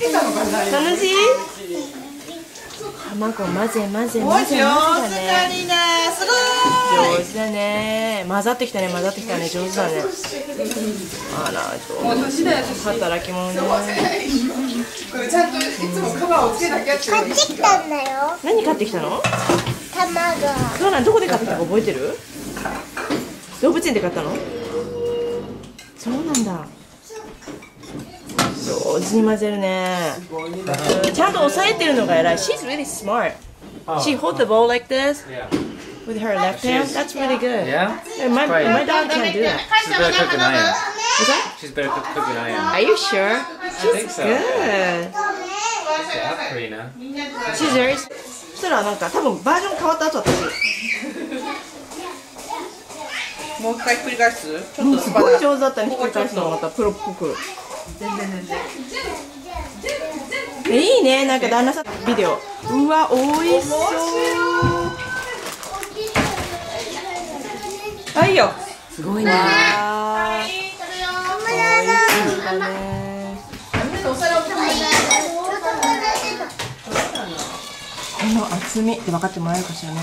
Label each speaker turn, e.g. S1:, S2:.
S1: 楽しい？卵混ぜ混ぜ混ぜ混ぜだね。上手だね。混ざってきたね混ざってきたね上手だね。あら上手働き者ね。
S2: これちゃんといつもカバーをつけなきゃって
S3: 買ってきたんだよ。
S1: 何買ってきたの？
S3: 卵。
S1: そうなん？どこで買ったか覚えてる？動物園で買ったの？そうなんだ上手に混ぜるねうんちゃんと押さえてるのが偉い She's really smart She hold the bowl like this with her left hand That's really good
S4: Yeah?
S1: My, my dog can't do that
S4: She's better cook than I am.
S1: Is that?
S4: She's better cook than I am.
S1: Are you sure?
S4: I think so.
S1: Good. She's very そしたらなんか多分バージョン変わった後私
S2: もう一回繰り返すちょ
S1: もう
S2: っと
S1: すごい上手だったねひっくり返すのがまたプロっぽく
S2: 全然全然。
S1: えいいね。なんか旦那さんビデオ。うわ美味しそう。
S2: あいいよ。
S1: すごいな。この厚みって分かってもらえるかしらね